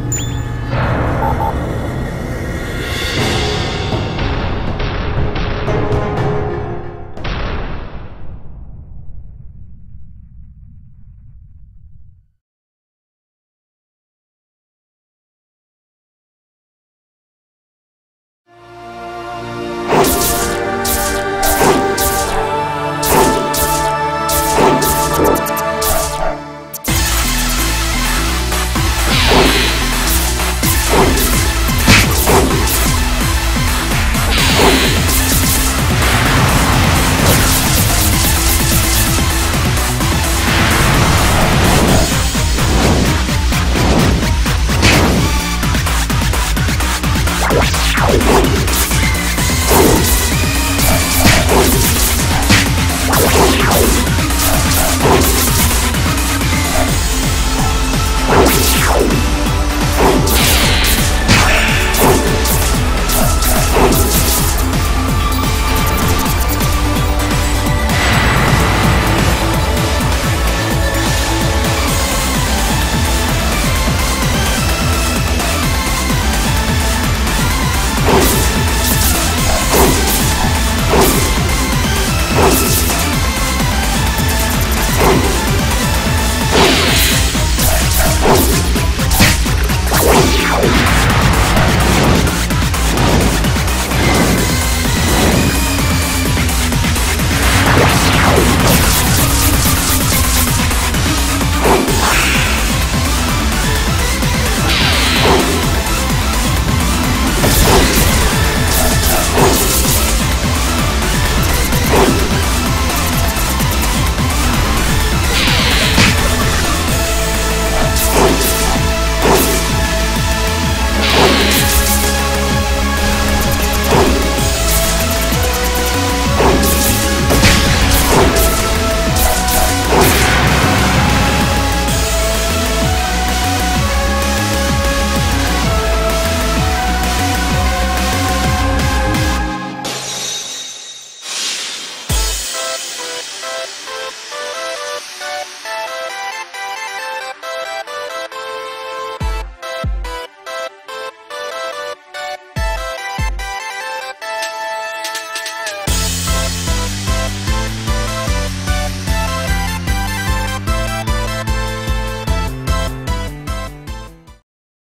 you.